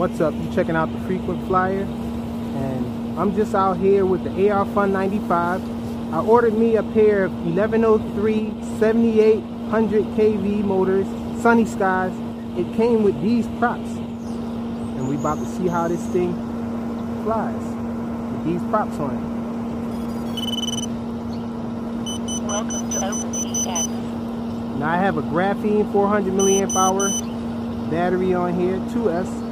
What's up? You checking out the Frequent Flyer? And I'm just out here with the AR Fun 95. I ordered me a pair of 1103 7800 kV motors, Sunny Skies. It came with these props. And we about to see how this thing flies with these props on it. Welcome to. Now I have a graphene 400 milliamp hour battery on here, 2S.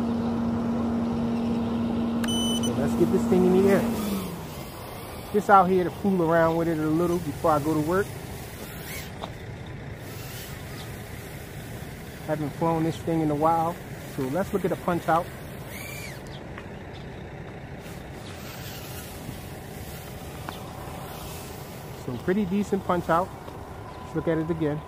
Let's get this thing in the air. Just out here to fool around with it a little before I go to work. Haven't flown this thing in a while. So let's look at a punch out. So pretty decent punch out. Let's look at it again.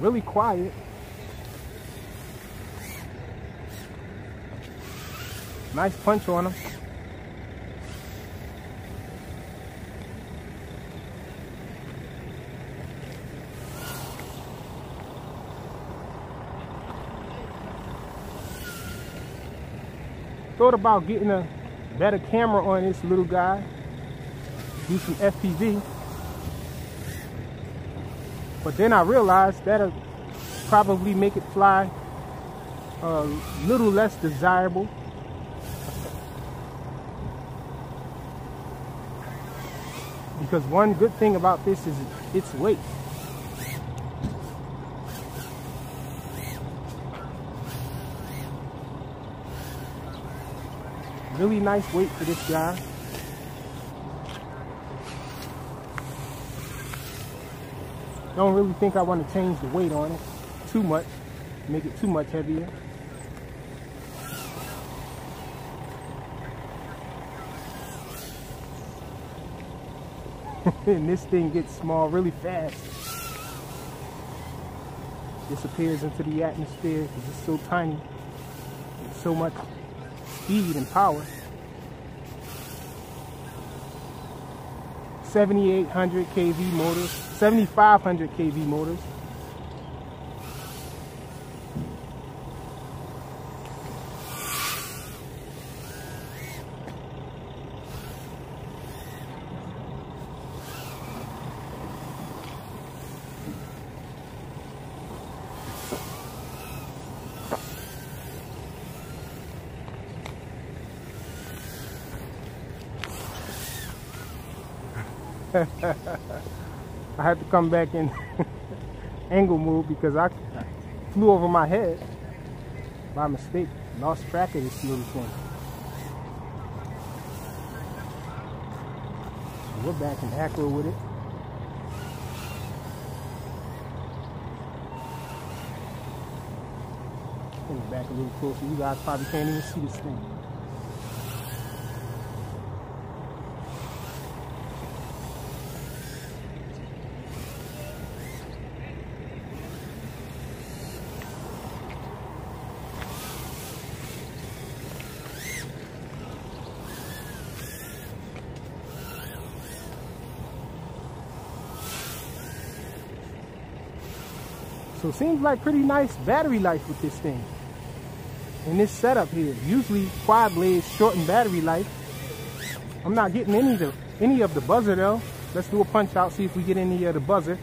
Really quiet. Nice punch on him. Thought about getting a better camera on this little guy. Do some FPV. But then I realized that'll probably make it fly a little less desirable. Because one good thing about this is its weight. Really nice weight for this guy. Don't really think I want to change the weight on it too much, make it too much heavier. and this thing gets small really fast. Disappears into the atmosphere because it's so tiny. It's so much speed and power. 7800 kV motors, 7500 kV motors. I had to come back in angle mode because I flew over my head by mistake. Lost track of this little thing. So we're back in acro with it back a little closer. You guys probably can't even see this thing. So it seems like pretty nice battery life with this thing. In this setup here. Usually quad blades shorten battery life. I'm not getting any of the any of the buzzer though. Let's do a punch out, see if we get any of the buzzer.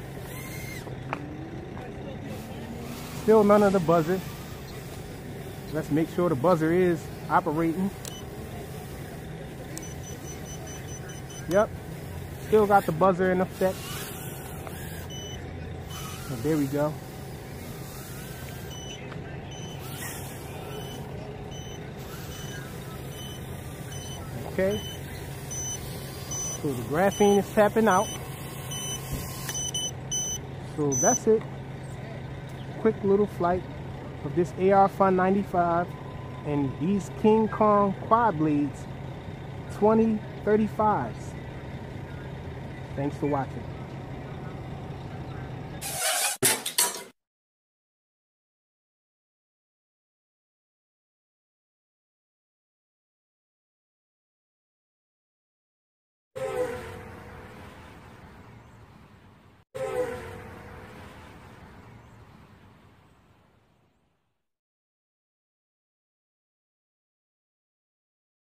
Still none of the buzzer. Let's make sure the buzzer is operating. Yep. Still got the buzzer in effect. Oh, there we go. Okay. So the graphene is tapping out. So that's it. Quick little flight of this AR Fun 95 And these King Kong quad blades 2035s. Thanks for watching.